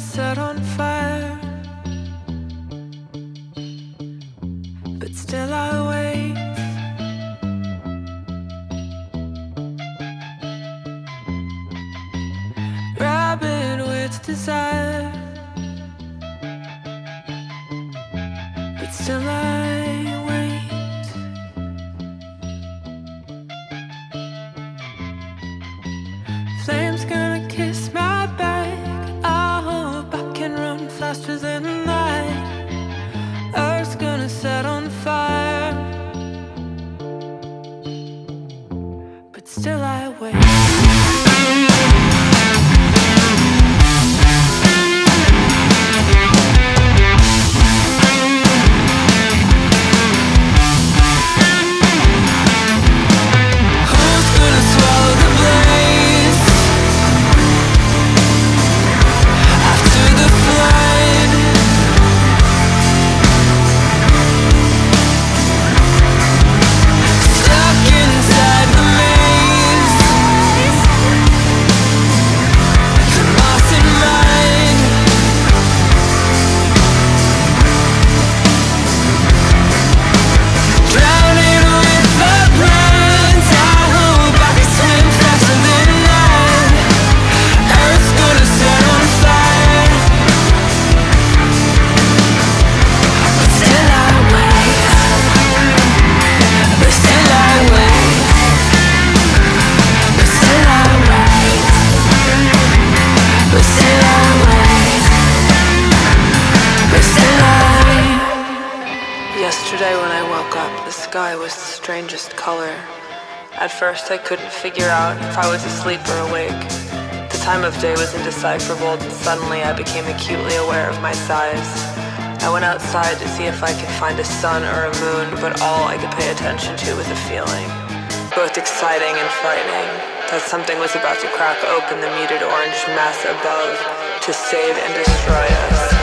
set on fire. But still I wait. Rabid with desire. But still I wait. Flames gonna kiss my faster than light. Earth's gonna set on fire. But still I wait. Yesterday when I woke up, the sky was the strangest color. At first I couldn't figure out if I was asleep or awake. The time of day was indecipherable, and suddenly I became acutely aware of my size. I went outside to see if I could find a sun or a moon, but all I could pay attention to was a feeling. Both exciting and frightening, that something was about to crack open the muted orange mass above to save and destroy us.